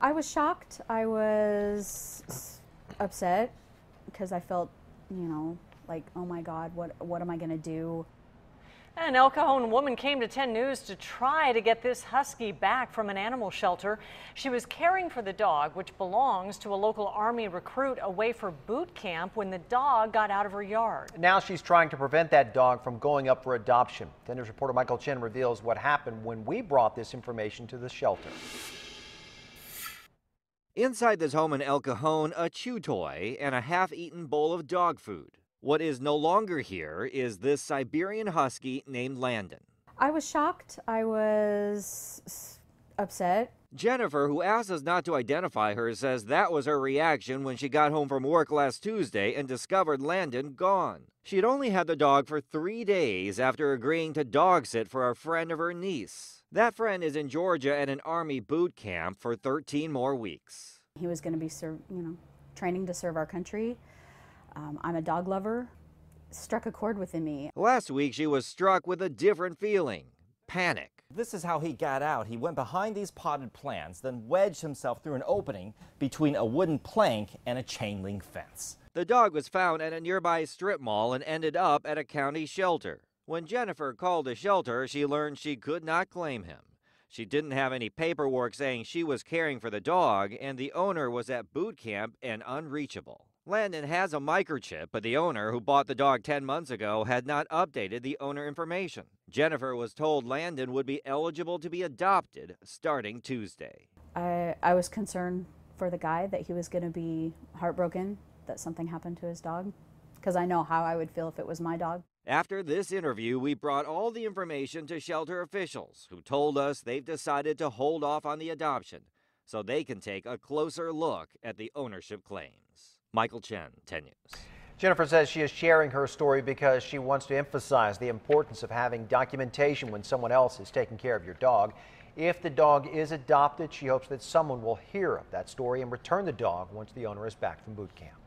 I was shocked. I was upset because I felt, you know, like, oh my God, what, what am I going to do? An El Cajon woman came to 10 News to try to get this husky back from an animal shelter. She was caring for the dog, which belongs to a local Army recruit away for boot camp when the dog got out of her yard. Now she's trying to prevent that dog from going up for adoption. 10 News reporter Michael Chen reveals what happened when we brought this information to the shelter. Inside this home in El Cajon, a chew toy and a half eaten bowl of dog food. What is no longer here is this Siberian Husky named Landon. I was shocked. I was upset. Jennifer, who asked us not to identify her, says that was her reaction when she got home from work last Tuesday and discovered Landon gone. She had only had the dog for three days after agreeing to dog sit for a friend of her niece. That friend is in Georgia at an Army boot camp for 13 more weeks. He was going to be, you know, training to serve our country. Um, I'm a dog lover. Struck a chord within me. Last week, she was struck with a different feeling panic. This is how he got out. He went behind these potted plants, then wedged himself through an opening between a wooden plank and a chain link fence. The dog was found at a nearby strip mall and ended up at a county shelter. When Jennifer called the shelter, she learned she could not claim him. She didn't have any paperwork saying she was caring for the dog, and the owner was at boot camp and unreachable. Landon has a microchip, but the owner, who bought the dog 10 months ago, had not updated the owner information. Jennifer was told Landon would be eligible to be adopted starting Tuesday. I, I was concerned for the guy that he was going to be heartbroken that something happened to his dog because I know how I would feel if it was my dog. After this interview, we brought all the information to shelter officials who told us they've decided to hold off on the adoption so they can take a closer look at the ownership claims. Michael Chen, 10 News. Jennifer says she is sharing her story because she wants to emphasize the importance of having documentation when someone else is taking care of your dog. If the dog is adopted, she hopes that someone will hear of that story and return the dog once the owner is back from boot camp.